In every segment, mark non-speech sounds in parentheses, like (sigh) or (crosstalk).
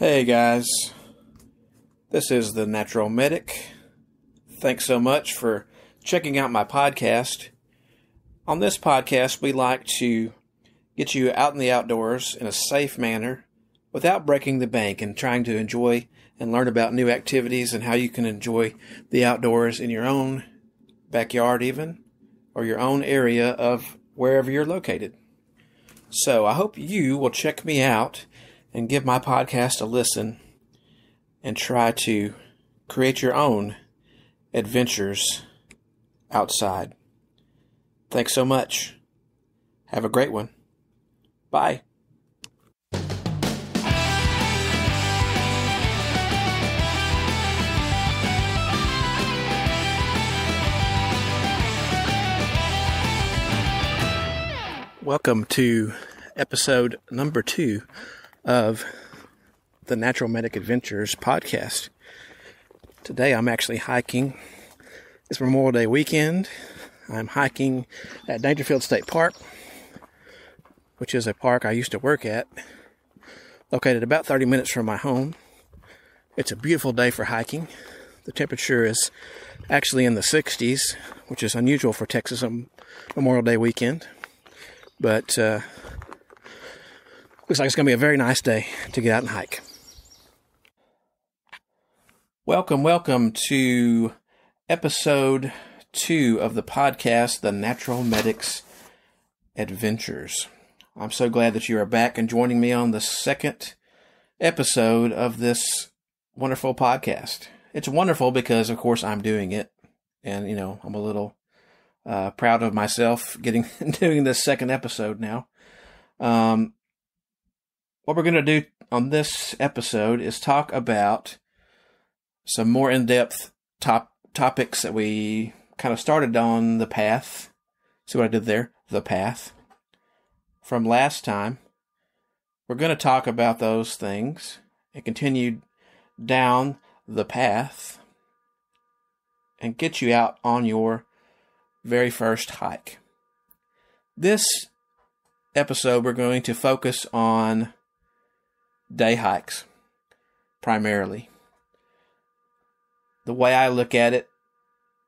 Hey guys, this is the Natural Medic. Thanks so much for checking out my podcast. On this podcast, we like to get you out in the outdoors in a safe manner without breaking the bank and trying to enjoy and learn about new activities and how you can enjoy the outdoors in your own backyard, even, or your own area of wherever you're located. So I hope you will check me out and give my podcast a listen and try to create your own adventures outside. Thanks so much. Have a great one. Bye. Welcome to episode number two of the Natural Medic Adventures podcast. Today I'm actually hiking. It's Memorial Day weekend. I'm hiking at Daingerfield State Park, which is a park I used to work at, located about 30 minutes from my home. It's a beautiful day for hiking. The temperature is actually in the 60s, which is unusual for Texas on Memorial Day weekend. But uh, looks like it's going to be a very nice day to get out and hike. Welcome, welcome to episode two of the podcast, The Natural Medics Adventures. I'm so glad that you are back and joining me on the second episode of this wonderful podcast. It's wonderful because, of course, I'm doing it, and you know, I'm a little uh, proud of myself getting (laughs) doing this second episode now. Um, what we're going to do on this episode is talk about some more in-depth top topics that we kind of started on the path. See what I did there? The path from last time. We're going to talk about those things and continue down the path and get you out on your very first hike. This episode, we're going to focus on day hikes primarily. The way I look at it,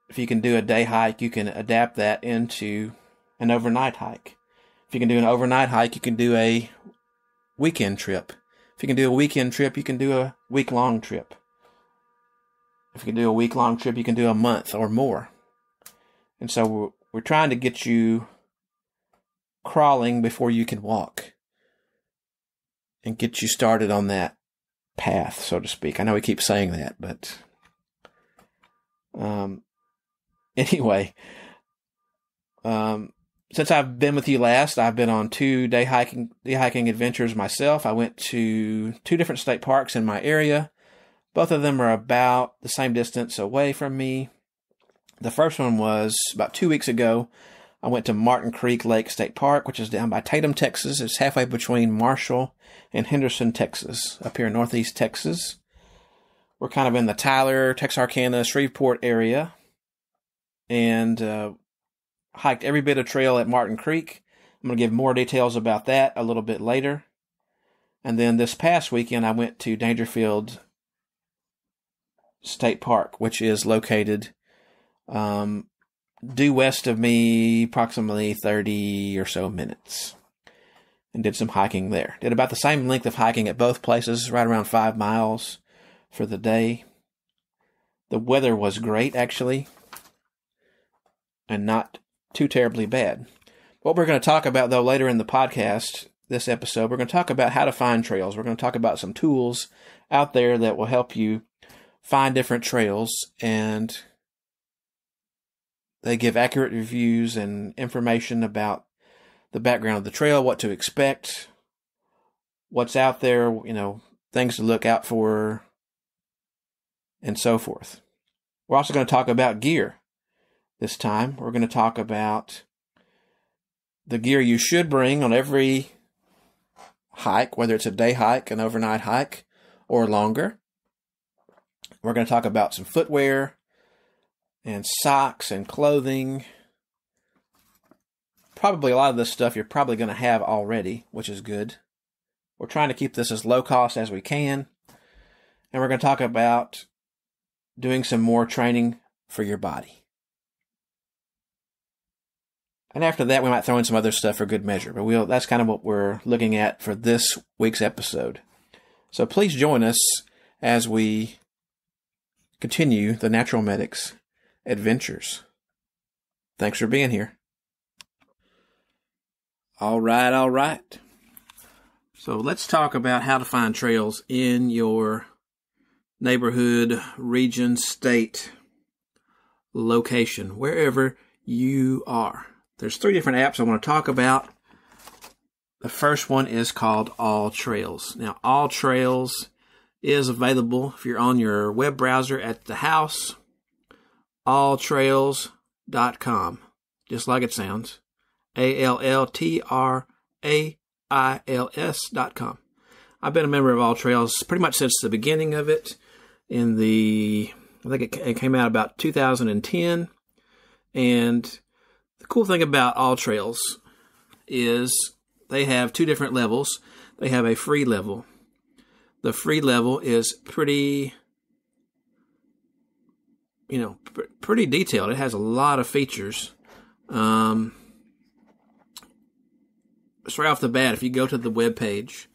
if you can do a day hike, you can adapt that into an overnight hike. If you can do an overnight hike, you can do a weekend trip. If you can do a weekend trip, you can do a week long trip. If you can do a week long trip, you can do a month or more. And so we're, we're trying to get you crawling before you can walk and get you started on that path, so to speak. I know we keep saying that, but um, (laughs) anyway, um, since I've been with you last, I've been on two day hiking day hiking adventures myself. I went to two different state parks in my area. Both of them are about the same distance away from me. The first one was about two weeks ago. I went to Martin Creek Lake State Park, which is down by Tatum, Texas. It's halfway between Marshall and Henderson, Texas, up here in northeast Texas. We're kind of in the Tyler, Texarkana, Shreveport area, and uh, hiked every bit of trail at Martin Creek. I'm going to give more details about that a little bit later. And then this past weekend, I went to Daingerfield State Park, which is located um, due west of me approximately 30 or so minutes and did some hiking there. Did about the same length of hiking at both places, right around five miles for the day. The weather was great, actually, and not too terribly bad. What we're going to talk about, though, later in the podcast, this episode, we're going to talk about how to find trails. We're going to talk about some tools out there that will help you find different trails and they give accurate reviews and information about the background of the trail, what to expect, what's out there, you know, things to look out for, and so forth. We're also going to talk about gear this time. We're going to talk about the gear you should bring on every hike, whether it's a day hike, an overnight hike, or longer. We're going to talk about some footwear and socks and clothing. Probably a lot of this stuff you're probably going to have already, which is good. We're trying to keep this as low cost as we can. and we're going to talk about doing some more training for your body. And after that, we might throw in some other stuff for good measure, but we'll, that's kind of what we're looking at for this week's episode. So please join us as we continue the Natural Medics adventures. Thanks for being here. All right, all right. So let's talk about how to find trails in your neighborhood, region, state, location, wherever you are. There's three different apps I want to talk about. The first one is called All Trails. Now, All Trails is available if you're on your web browser at the house, alltrails.com, just like it sounds. A L L T R A I L S dot com. I've been a member of All Trails pretty much since the beginning of it. In the, I think it, it came out about 2010. And the cool thing about All Trails is they have two different levels. They have a free level. The free level is pretty, you know, pr- pretty detailed. It has a lot of features. Um, straight off the bat, if you go to the web page,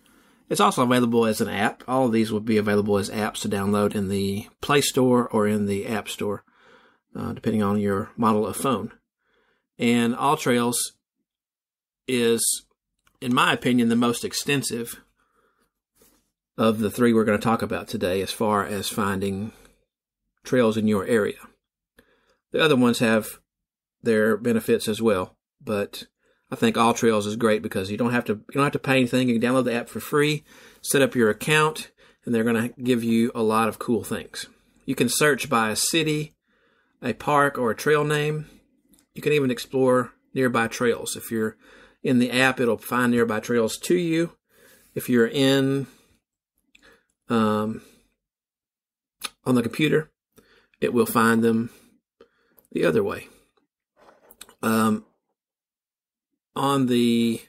it's also available as an app. All of these will be available as apps to download in the Play Store or in the App Store, uh, depending on your model of phone. And All Trails is, in my opinion, the most extensive of the three we're going to talk about today as far as finding trails in your area. The other ones have their benefits as well, but I think All Trails is great because you don't have to you don't have to pay anything. You can download the app for free, set up your account, and they're going to give you a lot of cool things. You can search by a city, a park, or a trail name. You can even explore nearby trails. If you're in the app, it'll find nearby trails to you. If you're in um, on the computer, it will find them the other way. Um, on the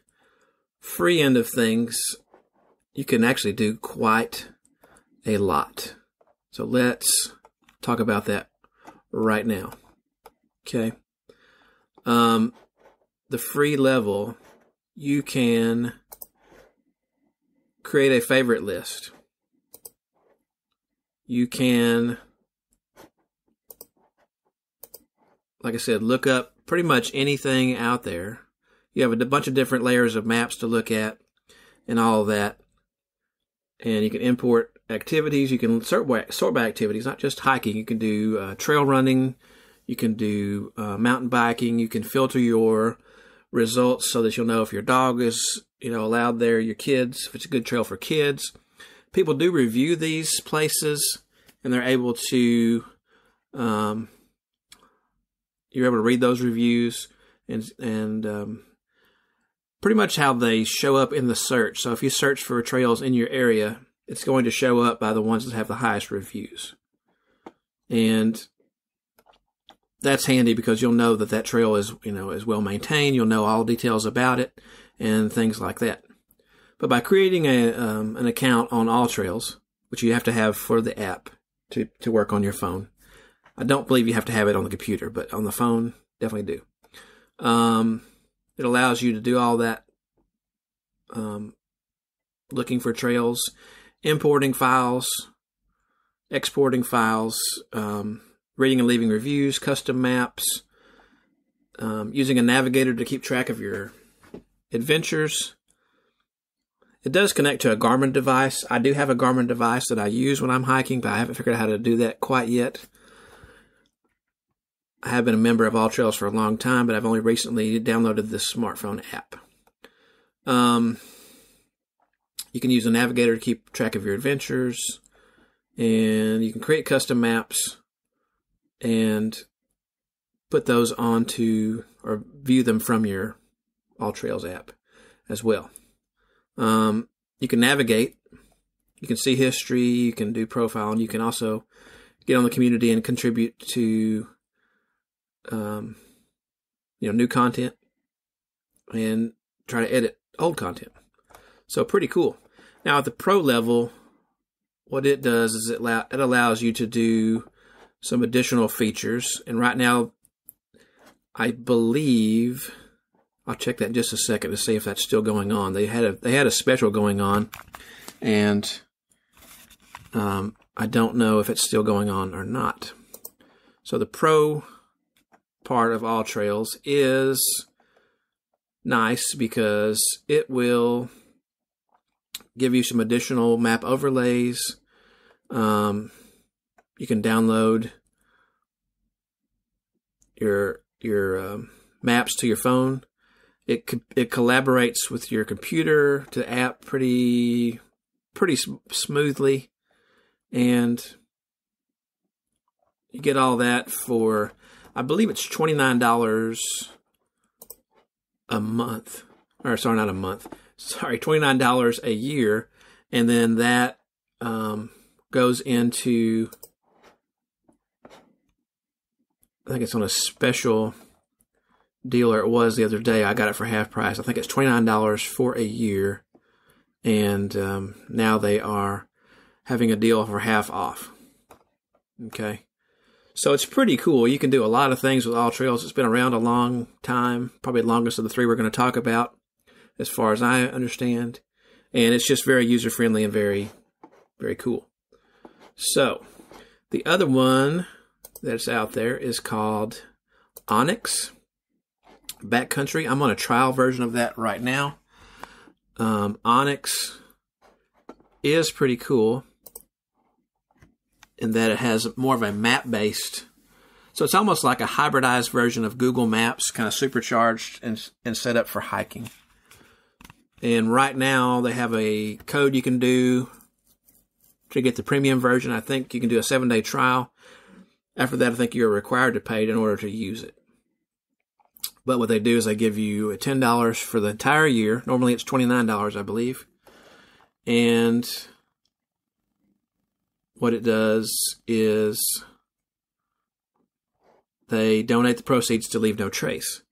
free end of things, you can actually do quite a lot. So let's talk about that right now. Okay. Um, the free level, you can create a favorite list. You can, like I said, look up pretty much anything out there you have a bunch of different layers of maps to look at and all of that. And you can import activities. You can sort by, sort by activities, not just hiking. You can do uh, trail running. You can do uh, mountain biking. You can filter your results so that you'll know if your dog is, you know, allowed there, your kids, if it's a good trail for kids. People do review these places and they're able to, um, you're able to read those reviews and, and, um, pretty much how they show up in the search. So if you search for trails in your area, it's going to show up by the ones that have the highest reviews. And that's handy because you'll know that that trail is, you know, is well maintained. You'll know all details about it and things like that. But by creating a, um, an account on All Trails, which you have to have for the app to, to work on your phone, I don't believe you have to have it on the computer, but on the phone, definitely do. Um, it allows you to do all that um, looking for trails, importing files, exporting files, um, reading and leaving reviews, custom maps, um, using a navigator to keep track of your adventures. It does connect to a Garmin device. I do have a Garmin device that I use when I'm hiking, but I haven't figured out how to do that quite yet. I have been a member of All Trails for a long time, but I've only recently downloaded this smartphone app. Um, you can use a navigator to keep track of your adventures, and you can create custom maps and put those onto or view them from your All Trails app as well. Um, you can navigate, you can see history, you can do profile, and you can also get on the community and contribute to um, you know, new content and try to edit old content. So pretty cool. Now at the pro level, what it does is it, allow, it allows you to do some additional features. And right now, I believe I'll check that in just a second to see if that's still going on. They had a they had a special going on, and um, I don't know if it's still going on or not. So the pro part of all trails is nice because it will give you some additional map overlays. Um, you can download your your um, maps to your phone. It it collaborates with your computer to app pretty pretty smoothly, and you get all that for I believe it's twenty nine dollars a month, or sorry, not a month. Sorry, twenty nine dollars a year, and then that um, goes into I think it's on a special deal, or it was the other day. I got it for half price. I think it's twenty nine dollars for a year, and um, now they are having a deal for half off. Okay, so it's pretty cool. You can do a lot of things with AllTrails. It's been around a long time, probably the longest of the three we're going to talk about, as far as I understand, and it's just very user friendly and very, very cool. So, the other one that's out there is called onX Backcountry. I'm on a trial version of that right now. Um, onX is pretty cool in that it has more of a map based. So it's almost like a hybridized version of Google Maps, kind of supercharged and, and set up for hiking. And right now they have a code you can do to get the premium version. I think you can do a seven day trial. After that, I think you're required to pay it in order to use it. But what they do is they give you $10 for the entire year. Normally it's $29, I believe. And what it does is they donate the proceeds to leave no trace.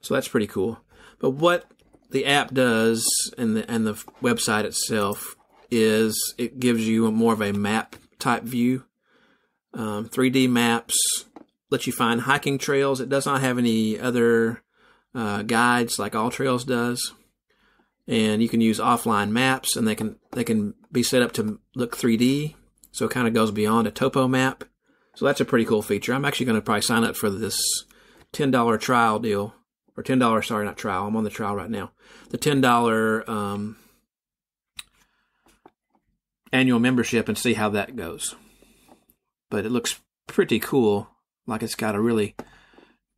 So that's pretty cool. But what the app does and the and the website itself is it gives you more of a map type view um, 3D maps, let you find hiking trails. It does not have any other uh, guides like All Trails does, and you can use offline maps, and they can they can be set up to look 3D, so it kind of goes beyond a topo map. So that's a pretty cool feature. I'm actually going to probably sign up for this ten dollar trial deal, or ten dollar sorry not trial. I'm on the trial right now. The ten dollar um, annual membership and see how that goes but it looks pretty cool. Like it's got a really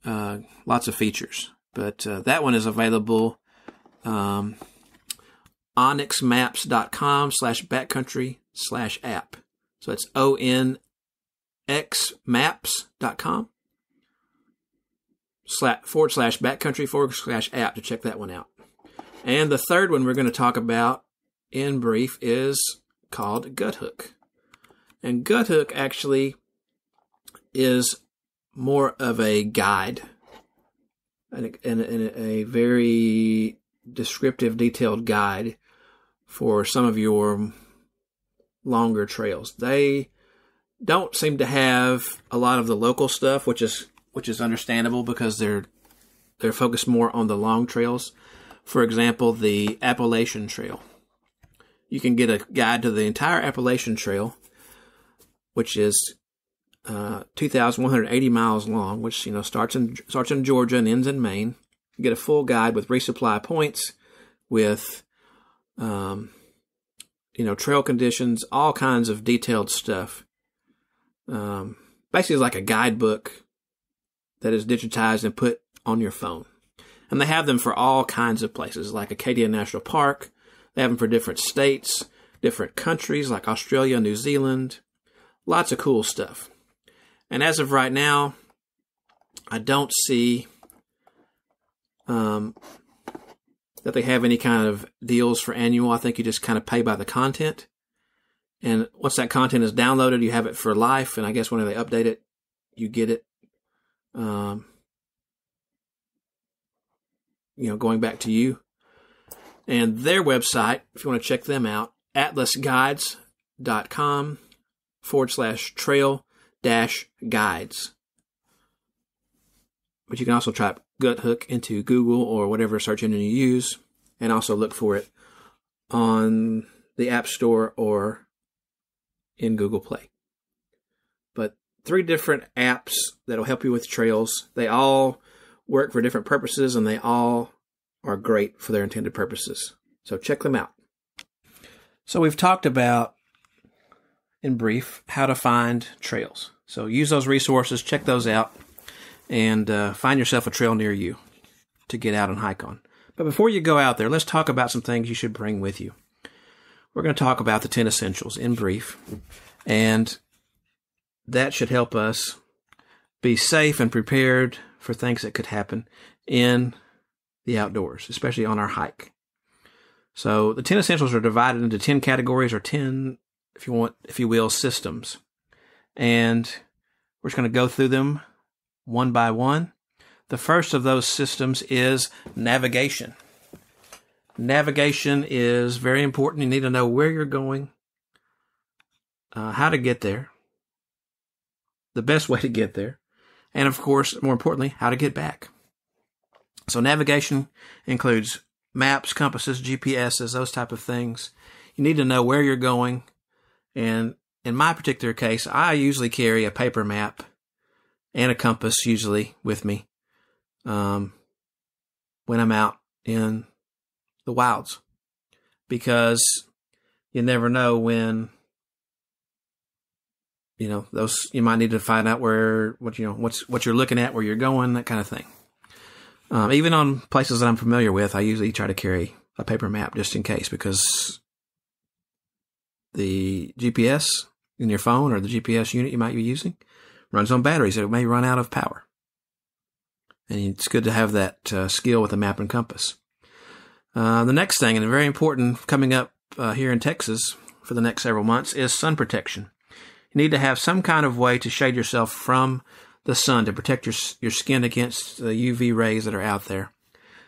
uh, lots of features. But uh, that one is available um, onxmaps.com slash backcountry slash app. So it's O N X maps.com slash, forward slash backcountry forward slash app to check that one out. And the third one we're going to talk about in brief is called Guthook. And Guthook actually is more of a guide and a, and a, very descriptive, detailed guide for some of your longer trails. They don't seem to have a lot of the local stuff, which is which is understandable because they're they're focused more on the long trails. For example, the Appalachian Trail. You can get a guide to the entire Appalachian Trail which is uh, 2,180 miles long, which you know starts in starts in Georgia and ends in Maine. You get a full guide with resupply points, with um, you know trail conditions, all kinds of detailed stuff. Um, basically, it's like a guidebook that is digitized and put on your phone. And they have them for all kinds of places, like Acadia National Park. They have them for different states, different countries like Australia, New Zealand, Lots of cool stuff. And as of right now, I don't see um, that they have any kind of deals for annual. I think you just kind of pay by the content. And once that content is downloaded, you have it for life. And I guess when they update it, you get it. Um, you know, going back to you. And their website, if you want to check them out, atlasguides com forward slash trail dash guides. But you can also type Guthook into Google or whatever search engine you use and also look for it on the App Store or in Google Play. But three different apps that'll help you with trails. They all work for different purposes and they all are great for their intended purposes. So check them out. So we've talked about in brief how to find trails. So use those resources, check those out, and uh, find yourself a trail near you to get out and hike on. But before you go out there, let's talk about some things you should bring with you. We're going to talk about the 10 essentials in brief, and that should help us be safe and prepared for things that could happen in the outdoors, especially on our hike. So the 10 essentials are divided into 10 categories or 10 if you want, if you will, systems. And we're just going to go through them one by one. The first of those systems is navigation. Navigation is very important. You need to know where you're going, uh, how to get there, the best way to get there, and of course, more importantly, how to get back. So navigation includes maps, compasses, GPSs, those type of things. You need to know where you're going, and in my particular case, I usually carry a paper map and a compass usually with me um, when I'm out in the wilds. Because you never know when you know those you might need to find out where what you know what's what you're looking at where you're going that kind of thing. Um, even on places that i'm familiar with i usually try to carry a paper map just in case because the GPS in your phone or the GPS unit you might be using runs on batteries. It may run out of power. And it's good to have that uh, skill with a map and compass. Uh, the next thing, and very important coming up uh, here in Texas for the next several months, is sun protection. You need to have some kind of way to shade yourself from the sun to protect your, your skin against the UV rays that are out there.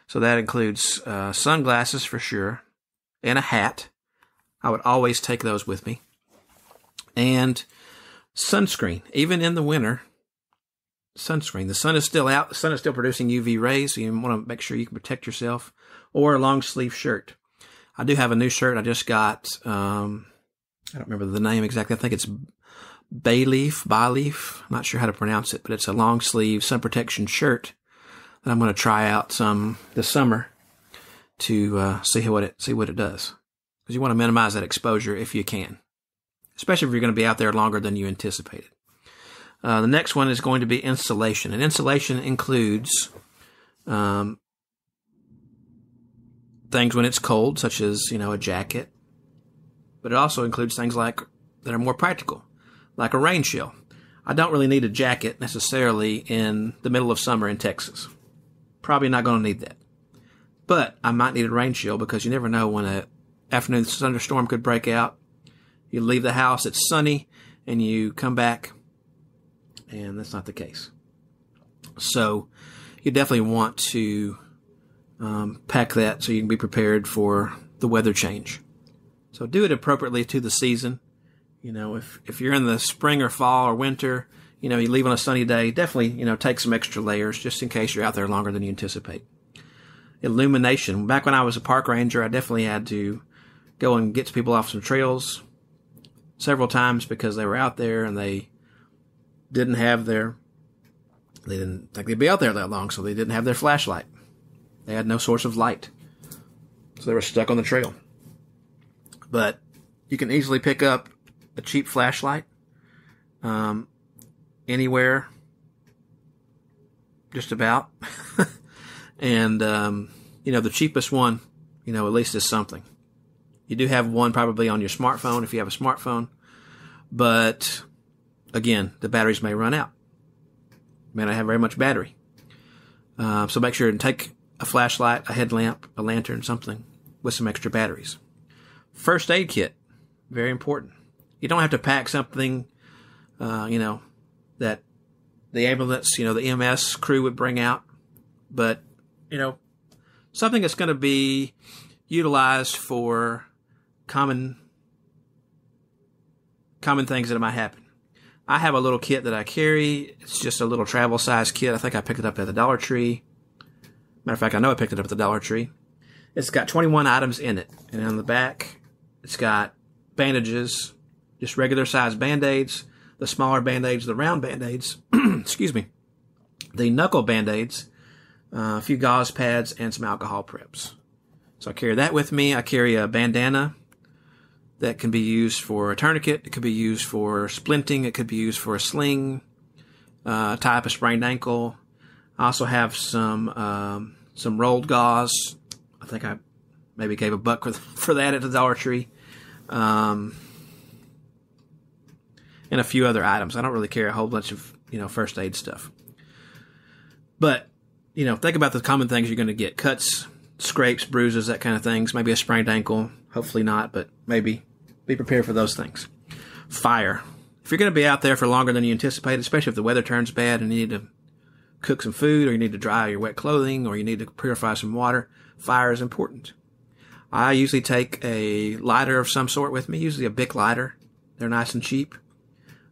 So that includes uh, sunglasses for sure, and a hat I would always take those with me. And sunscreen, even in the winter, sunscreen. The sun is still out. The sun is still producing UV rays, so you want to make sure you can protect yourself. Or a long sleeve shirt. I do have a new shirt I just got. Um, I don't remember the name exactly. I think it's bay leaf, Baleaf, Baleaf. I'm not sure how to pronounce it, but it's a long sleeve sun protection shirt that I'm going to try out some this summer to uh, see what it see what it does because you want to minimize that exposure if you can, especially if you're going to be out there longer than you anticipated. Uh, the next one is going to be insulation, and insulation includes um, things when it's cold, such as you know a jacket, but it also includes things like that are more practical, like a rain shield. I don't really need a jacket necessarily in the middle of summer in Texas. Probably not going to need that. But I might need a rain shield because you never know when a afternoon thunderstorm could break out. You leave the house, it's sunny, and you come back, and that's not the case. So you definitely want to um, pack that so you can be prepared for the weather change. So do it appropriately to the season. You know, if if you're in the spring or fall or winter, you know, you leave on a sunny day, definitely, you know, take some extra layers just in case you're out there longer than you anticipate. Illumination. Back when I was a park ranger, I definitely had to go and get people off some trails several times because they were out there and they didn't have their they didn't think they'd be out there that long, so they didn't have their flashlight. They had no source of light. So they were stuck on the trail. But you can easily pick up a cheap flashlight um, anywhere, just about. (laughs) and, um, you know, the cheapest one, you know, at least is something. You do have one probably on your smartphone if you have a smartphone, but again, the batteries may run out. May not have very much battery. Uh, so make sure and take a flashlight, a headlamp, a lantern, something with some extra batteries. First aid kit, very important. You don't have to pack something, uh, you know, that the ambulance, you know, the EMS crew would bring out, but you know, something that's going to be utilized for common common things that might happen. I have a little kit that I carry. It's just a little travel size kit. I think I picked it up at the Dollar Tree. Matter of fact, I know I picked it up at the Dollar Tree. It's got 21 items in it. And on the back, it's got bandages, just regular size band aids, the smaller band aids, the round band aids, (clears throat) excuse me, the knuckle band aids, uh, a few gauze pads, and some alcohol preps. So I carry that with me. I carry a bandana that can be used for a tourniquet. It could be used for splinting. It could be used for a sling, uh, tie up a sprained ankle. I also have some um, some rolled gauze. I think I maybe gave a buck for, (laughs) for that at the Dollar Tree. Um, and a few other items. I don't really carry a whole bunch of you know first aid stuff. But you know, think about the common things you're going to get: cuts, scrapes, bruises, that kind of things. Maybe a sprained ankle. Hopefully not, but maybe be prepared for those things. Fire. If you're going to be out there for longer than you anticipate, especially if the weather turns bad and you need to cook some food or you need to dry your wet clothing or you need to purify some water, fire is important. I usually take a lighter of some sort with me, usually a Bic lighter. They're nice and cheap.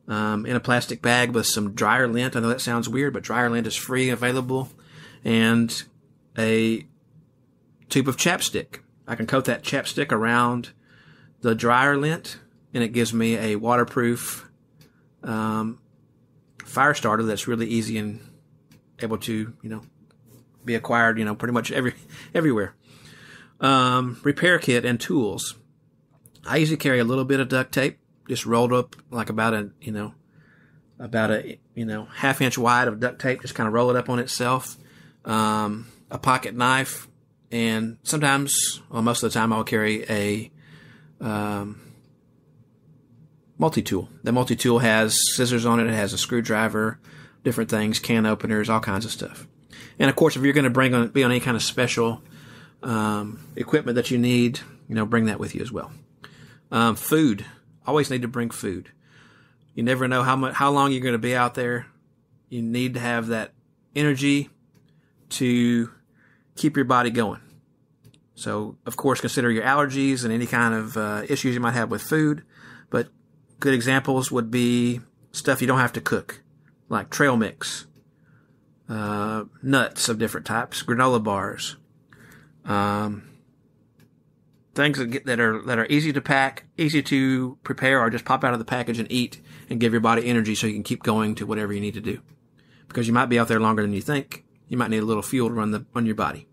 Um, in a plastic bag with some dryer lint. I know that sounds weird, but dryer lint is free and available. And a tube of chapstick. I can coat that chapstick around the dryer lint, and it gives me a waterproof um, fire starter that's really easy and able to, you know, be acquired, you know, pretty much every (laughs) everywhere. Um, repair kit and tools. I usually carry a little bit of duct tape, just rolled up like about a, you know, about a, you know, half inch wide of duct tape, just kind of roll it up on itself. Um, a pocket knife, and sometimes, well, most of the time, I'll carry a um, multi tool. The multi tool has scissors on it. It has a screwdriver, different things, can openers, all kinds of stuff. And of course, if you're going to bring on be on any kind of special um, equipment that you need, you know, bring that with you as well. Um, food. Always need to bring food. You never know how much how long you're going to be out there. You need to have that energy to keep your body going. So, of course, consider your allergies and any kind of uh, issues you might have with food. But good examples would be stuff you don't have to cook, like trail mix, uh, nuts of different types, granola bars, um, things that, get, that are that are easy to pack, easy to prepare, or just pop out of the package and eat, and give your body energy so you can keep going to whatever you need to do. Because you might be out there longer than you think, you might need a little fuel to run the run your body.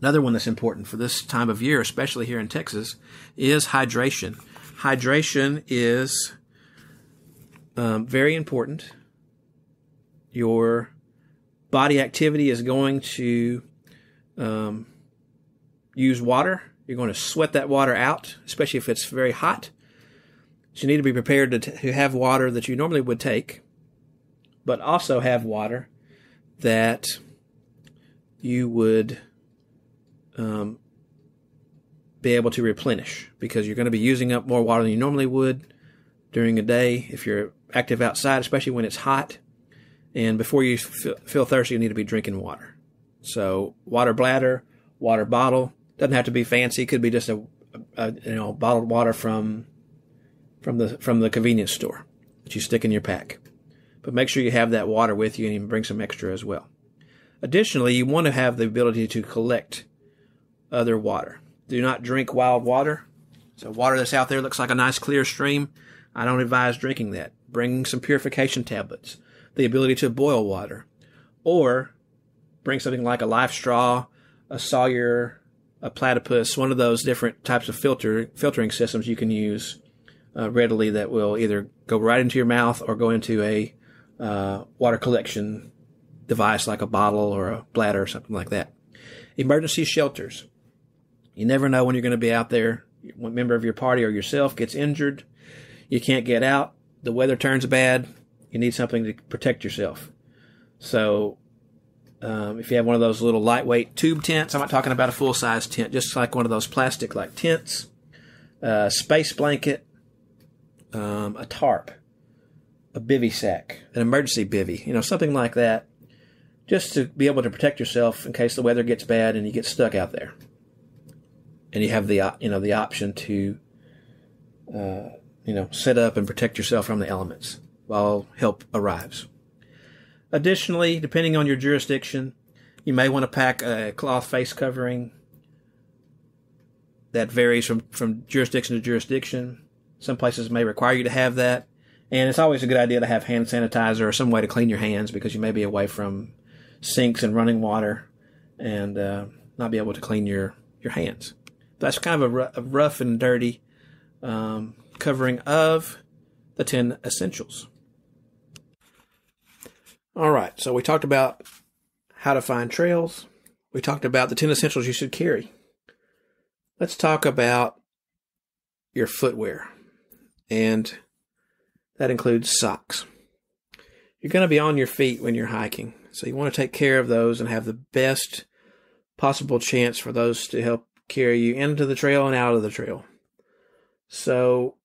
Another one that's important for this time of year, especially here in Texas, is hydration. Hydration is um, very important. Your body activity is going to um, use water. You're going to sweat that water out, especially if it's very hot. So you need to be prepared to, t- to have water that you normally would take, but also have water that you would um, be able to replenish because you're going to be using up more water than you normally would during a day if you're active outside, especially when it's hot. And before you feel, thirsty, you need to be drinking water. So, water bladder, water bottle doesn't have to be fancy. It could be just a, a you know bottled water from from the from the convenience store that you stick in your pack. But make sure you have that water with you and even bring some extra as well. Additionally, you want to have the ability to collect other water. Do not drink wild water. So water that's out there looks like a nice clear stream. I don't advise drinking that. Bring some purification tablets, the ability to boil water, or bring something like a life straw, a Sawyer, a platypus, one of those different types of filter filtering systems you can use uh, readily that will either go right into your mouth or go into a uh, water collection device like a bottle or a bladder or something like that. Emergency shelters. You never know when you're going to be out there. One member of your party or yourself gets injured. You can't get out. The weather turns bad. You need something to protect yourself. So, um, if you have one of those little lightweight tube tents, I'm not talking about a full size tent, just like one of those plastic like tents, a space blanket, um, a tarp, a bivy sack, an emergency bivy, you know, something like that, just to be able to protect yourself in case the weather gets bad and you get stuck out there and you have the you know the option to uh, you know, set up and protect yourself from the elements while help arrives. Additionally, depending on your jurisdiction, you may want to pack a cloth face covering. That varies from, from jurisdiction to jurisdiction. Some places may require you to have that. And it's always a good idea to have hand sanitizer or some way to clean your hands because you may be away from sinks and running water and uh, not be able to clean your, your hands. That's kind of a, rough and dirty um, covering of the 10 essentials. All right, so we talked about how to find trails. We talked about the 10 essentials you should carry. Let's talk about your footwear. And that includes socks. You're going to be on your feet when you're hiking, so you want to take care of those and have the best possible chance for those to help carry you into the trail and out of the trail. So,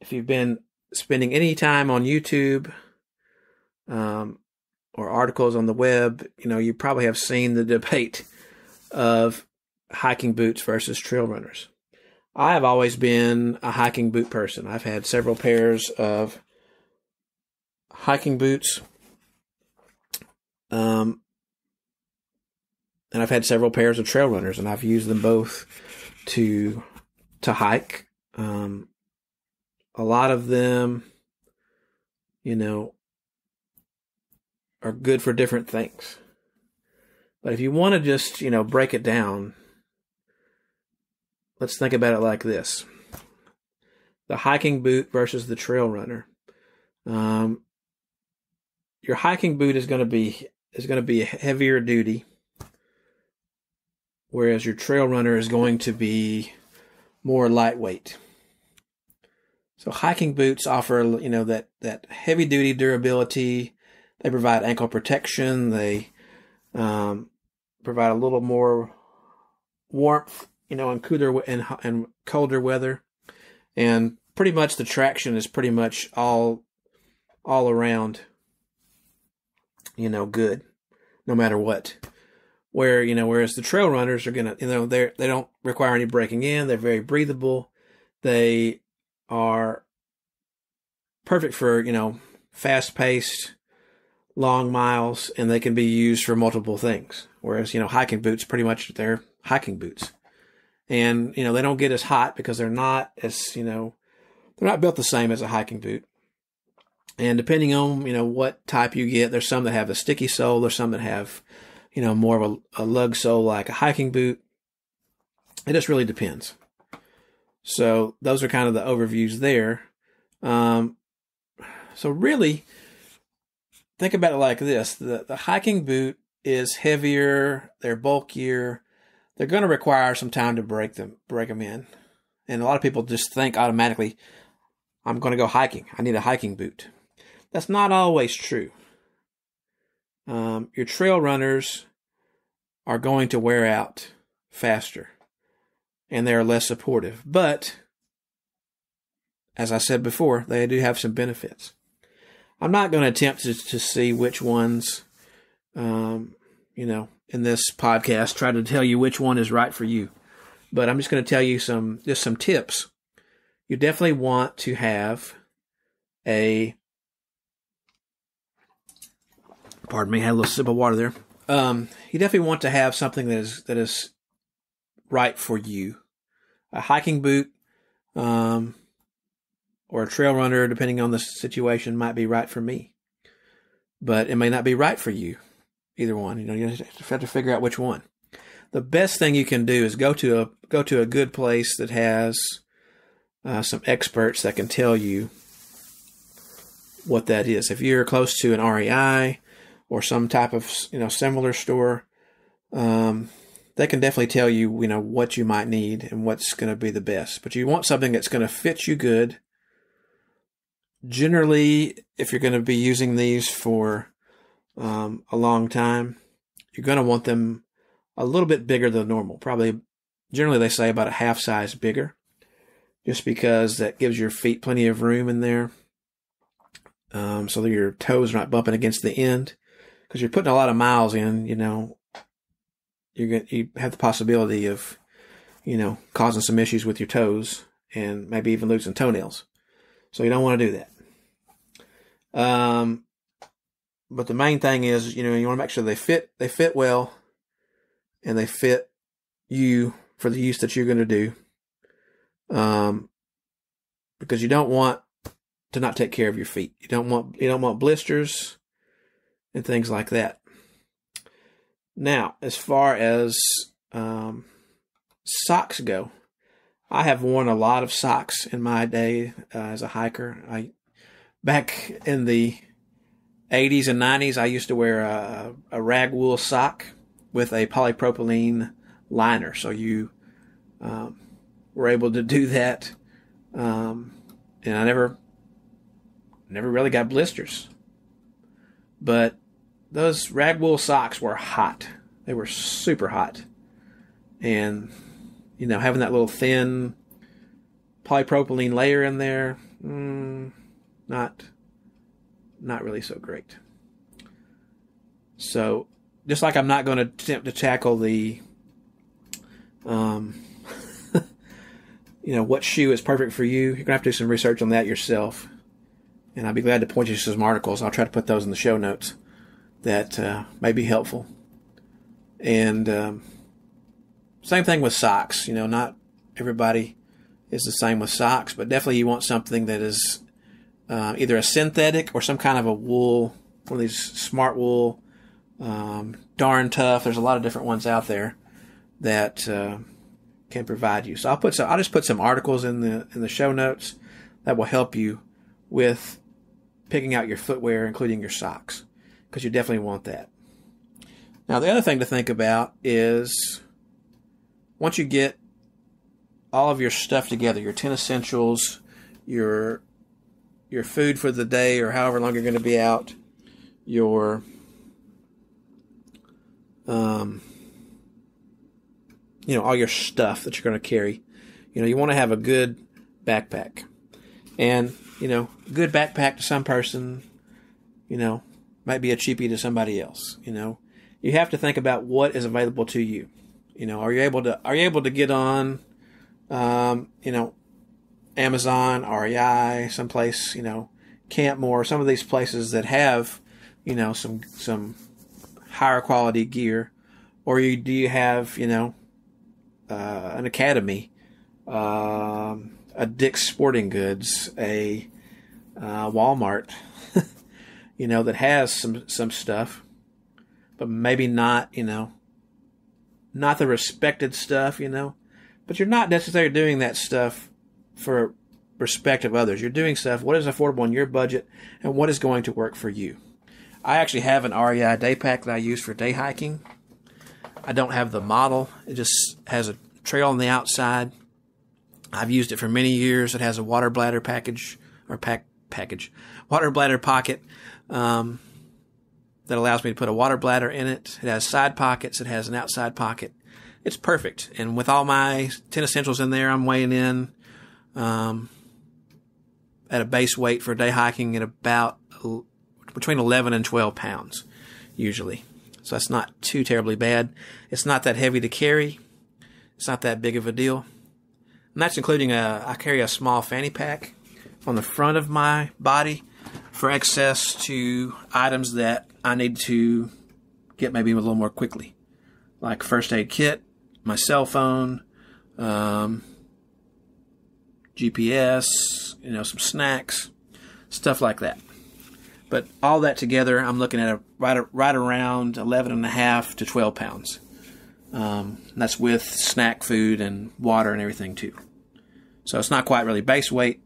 if you've been spending any time on YouTube um, or articles on the web, you know, you probably have seen the (laughs) debate of hiking boots versus trail runners. I have always been a hiking boot person. I've had several pairs of hiking boots. Um, and I've had several pairs of trail runners, and I've used them both to to hike. Um, a lot of them, you know, are good for different things. But if you want to just, you know, break it down, let's think about it like this the hiking boot versus the trail runner. Um, your hiking boot is going to be is going to be a heavier duty, whereas your trail runner is going to be more lightweight. So hiking boots offer you know that that heavy duty durability. They provide ankle protection. They um, provide a little more warmth you know, in cooler and and colder weather, and pretty much the traction is pretty much all all around. You know, good, no matter what. Where you know, whereas the trail runners are gonna, you know, they they don't require any breaking in. They're very breathable. They are perfect for you know fast paced long miles and they can be used for multiple things whereas you know hiking boots pretty much they're hiking boots and you know they don't get as hot because they're not as you know they're not built the same as a hiking boot. And depending on you know what type you get, there's some that have a sticky sole, there's some that have you know more of a, a lug sole like a hiking boot. It just really depends. So those are kind of the overviews there. Um, so really, think about it like this: the the hiking boot is heavier, they're bulkier, they're going to require some time to break them break them in. And a lot of people just think automatically, I'm going to go hiking. I need a hiking boot. That's not always true. Um, your trail runners are going to wear out faster and they are less supportive. But, as I said before, they do have some benefits. I'm not going to attempt to, to see which ones, um, you know, in this podcast try to tell you which one is right for you. But I'm just going to tell you some just some tips. You definitely want to have a pardon me, I had a little sip of water there. Um, you definitely want to have something that is that is right for you. A hiking boot, um, or a trail runner, depending on the situation, might be right for me. But it may not be right for you either one. You know, you have to figure out which one. The best thing you can do is go to a go to a good place that has uh, some experts that can tell you what that is. If you're close to an REI or some type of you know similar store, um, they can definitely tell you you know what you might need and what's going to be the best. But you want something that's going to fit you good. Generally, if you're going to be using these for um, a long time, you're going to want them a little bit bigger than normal. Probably, generally, they say about a half size bigger, just because that gives your feet plenty of room in there. Um, so that your toes are not bumping against the end. Because you're putting a lot of miles in, you know, you're going you have the possibility of, you know, causing some issues with your toes and maybe even losing toenails. So you don't want to do that. Um, but the main thing is, you know, you want to make sure they fit, they fit well, and they fit you for the use that you're going to do. Um, because you don't want to not take care of your feet. You don't want you don't want blisters and things like that. Now, as far as um, socks go, I have worn a lot of socks in my day uh, as a hiker. I back in the 80s and 90s, I used to wear a, a rag wool sock with a polypropylene liner. So you um, were able to do that, um, and I never never really got blisters. But those rag wool socks were hot. They were super hot. And, you know, having that little thin polypropylene layer in there, mm, not, not really so great. So, just like I'm not going to attempt to tackle the, um, (laughs) you know, what shoe is perfect for you, you're going to have to do some research on that yourself. And I'll be glad to point you to some articles. I'll try to put those in the show notes that uh, may be helpful. And um, same thing with socks. You know, not everybody is the same with socks, but definitely you want something that is uh, either a synthetic or some kind of a wool, one of these Smartwool, um, Darn Tough. There's a lot of different ones out there that uh, can provide you. So I'll put some. I'll just put some articles in the in the show notes that will help you with picking out your footwear, including your socks because you definitely want that. Now, the other thing to think about is once you get all of your stuff together, your 10 essentials, your your food for the day or however long you're going to be out, your um you know, all your stuff that you're going to carry. You know, you want to have a good backpack. And, you know, good backpack to some person, you know, might be a cheapie to somebody else. You know, you have to think about what is available to you. You know, are you able to are you able to get on, um, you know, Amazon, REI, someplace, you know, Campmor, some of these places that have, you know, some some higher quality gear, or you, do you have, you know, uh, an academy, um, a Dick's Sporting Goods, a uh, Walmart, (laughs) you know, that has some some stuff, but maybe not, you know, not the respected stuff, you know. But you're not necessarily doing that stuff for respect of others. You're doing stuff what is affordable in your budget and what is going to work for you. I actually have an REI day pack that I use for day hiking. I don't have the model. It just has a trail on the outside. I've used it for many years. It has a water bladder package or pack package, water bladder pocket um, that allows me to put a water bladder in it. It has side pockets. It has an outside pocket. It's perfect. And with all my 10 essentials in there, I'm weighing in um, at a base weight for day hiking at about between 11 and 12 pounds, usually. So that's not too terribly bad. It's not that heavy to carry. It's not that big of a deal. And that's including a, I carry a small fanny pack on the front of my body for access to items that I need to get maybe a little more quickly, like first aid kit, my cell phone, um, GPS, you know, some snacks, stuff like that. But all that together, I'm looking at a right right around 11 and a half to 12 pounds. Um, that's with snack food and water and everything too. So it's not quite really base weight.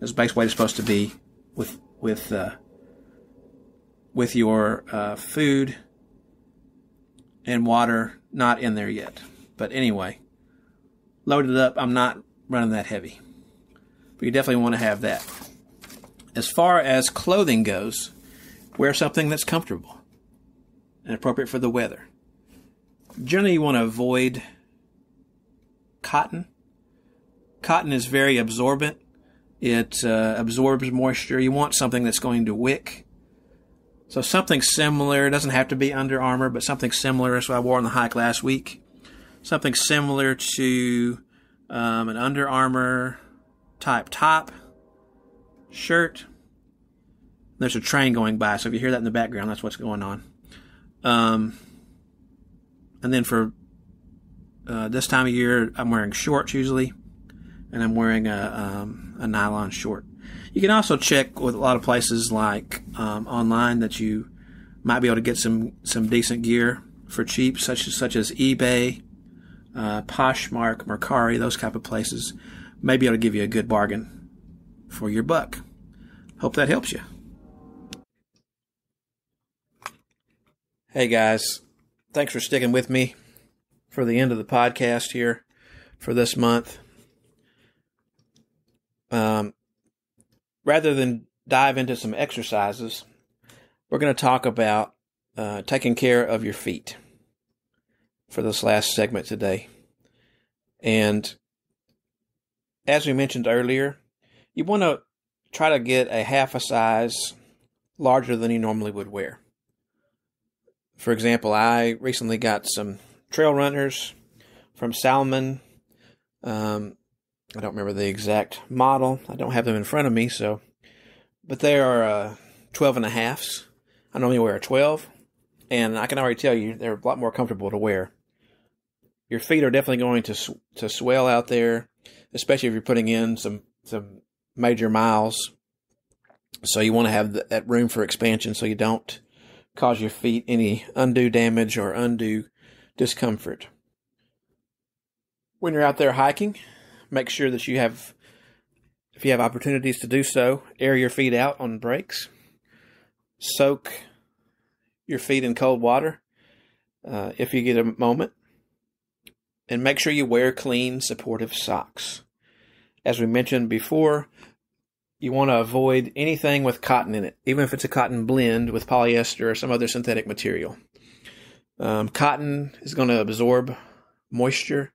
As base weight is supposed to be with with uh, with your uh, food and water not in there yet. But anyway, loaded up. I'm not running that heavy, but you definitely want to have that. As far as clothing goes, wear something that's comfortable and appropriate for the weather. Generally, you want to avoid cotton. Cotton is very absorbent it uh, absorbs moisture. You want something that's going to wick. So something similar. It doesn't have to be Under Armour, but something similar. That's what I wore on the hike last week. Something similar to um, an Under Armour type top, shirt. There's a train going by, so if you hear that in the background, that's what's going on. Um, and then for uh, this time of year, I'm wearing shorts usually, and I'm wearing a, um, a nylon short. You can also check with a lot of places like um, online that you might be able to get some some decent gear for cheap, such as such as eBay, uh, Poshmark, Mercari, those type of places. May be able to give you a good bargain for your buck. Hope that helps you. Hey guys, thanks for sticking with me for the end of the podcast here for this month. Um, rather than dive into some exercises, we're going to talk about uh, taking care of your feet for this last segment today. And as we mentioned earlier, you want to try to get a half a size larger than you normally would wear. For example, I recently got some trail runners from Salomon. Um, I don't remember the exact model. I don't have them in front of me, so, but they are uh, 12 and a halfs. I normally wear a 12, and I can already tell you they're a lot more comfortable to wear. Your feet are definitely going to to swell out there, especially if you're putting in some some major miles. So you want to have that room for expansion, so you don't cause your feet any undue damage or undue discomfort. When you're out there hiking, make sure that you have, if you have opportunities to do so, air your feet out on breaks. Soak your feet in cold water uh, if you get a moment. And make sure you wear clean, supportive socks. As we mentioned before, you want to avoid anything with cotton in it, even if it's a cotton blend with polyester or some other synthetic material. Um, cotton is going to absorb moisture.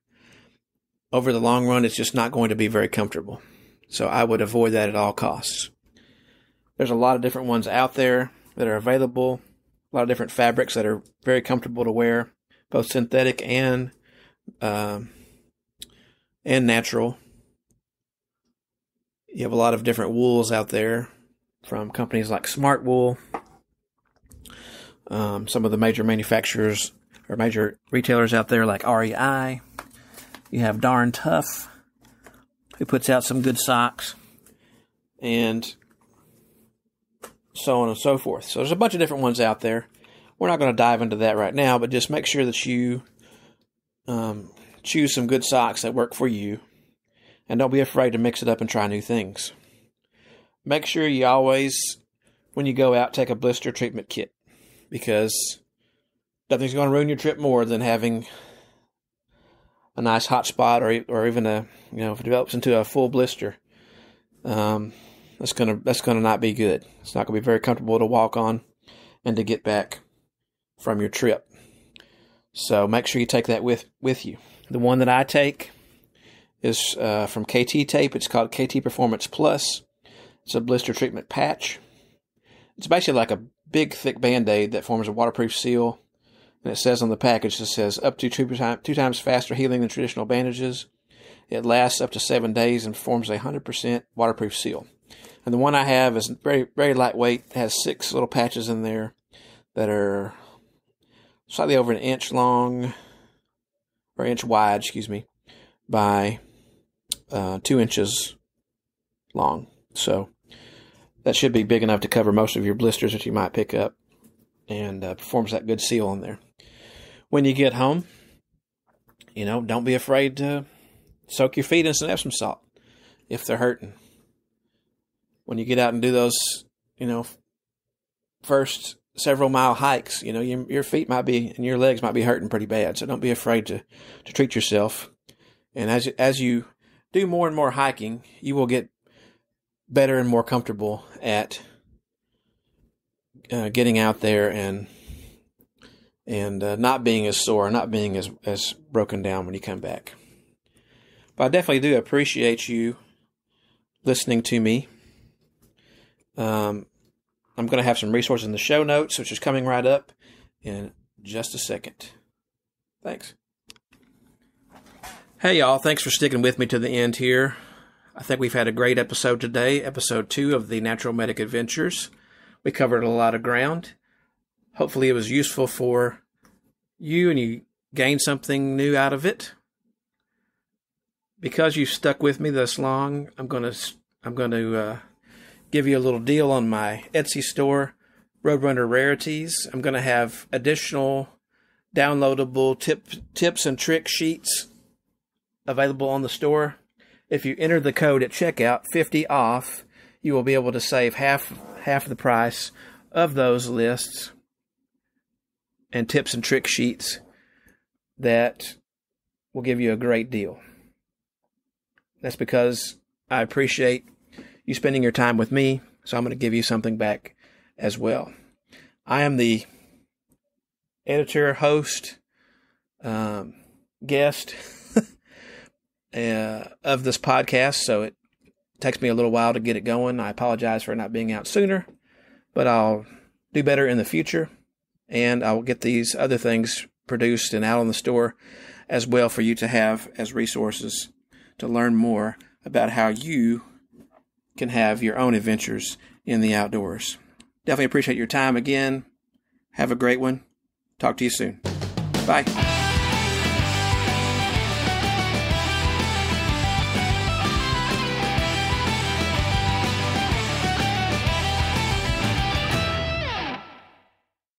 Over the long run, it's just not going to be very comfortable. So I would avoid that at all costs. There's a lot of different ones out there that are available, a lot of different fabrics that are very comfortable to wear, both synthetic and um, and natural. You have a lot of different wools out there from companies like Smartwool. Um, some of the major manufacturers or major retailers out there like REI. You have Darn Tough, who puts out some good socks, and so on and so forth. So there's a bunch of different ones out there. We're not going to dive into that right now, but just make sure that you um, choose some good socks that work for you, and don't be afraid to mix it up and try new things. Make sure you always, when you go out, take a blister treatment kit because nothing's going to ruin your trip more than having a nice hot spot or or even a you know if it develops into a full blister. Um, that's gonna that's gonna not be good. It's not gonna be very comfortable to walk on and to get back from your trip. So make sure you take that with with you. The one that I take is uh, from KT Tape. It's called KT Performance Plus. It's a blister treatment patch. It's basically like a big thick band aid that forms a waterproof seal. And it says on the package, it says up to two, two times faster healing than traditional bandages. It lasts up to seven days and forms a 100% waterproof seal. And the one I have is very, very lightweight. It has six little patches in there that are slightly over an inch long, or inch wide, excuse me, by uh, two inches long. So that should be big enough to cover most of your blisters that you might pick up and uh, performs that good seal on there. When you get home, you know, don't be afraid to soak your feet in some Epsom salt if they're hurting. When you get out and do those, you know, first several mile hikes, you know, your, your feet might be and your legs might be hurting pretty bad. So don't be afraid to, to treat yourself. And as, as you do more and more hiking, you will get better and more comfortable at uh, getting out there and and uh, not being as sore, not being as as broken down when you come back. But I definitely do appreciate you listening to me. Um, I'm going to have some resources in the show notes, which is coming right up in just a second. Thanks. Hey, y'all. Thanks for sticking with me to the end here. I think we've had a great episode today, episode two of the Natural Medic Adventures. We covered a lot of ground. Hopefully, it was useful for you and you gained something new out of it. Because you stuck with me this long, I'm going to I'm to uh, give you a little deal on my Etsy store, Roadrunner Rarities. I'm going to have additional downloadable tip, tips and trick sheets available on the store. If you enter the code at checkout, 50 off, you will be able to save half half the price of those lists and tips and trick sheets that will give you a great deal. That's because I appreciate you spending your time with me, so I'm going to give you something back as well. I am the editor, host, um, guest (laughs) uh, of this podcast, so it takes me a little while to get it going. I apologize for not being out sooner, but I'll do better in the future, and I will get these other things produced and out on the store as well for you to have as resources to learn more about how you can have your own adventures in the outdoors. Definitely appreciate your time again. Have a great one. Talk to you soon. Bye.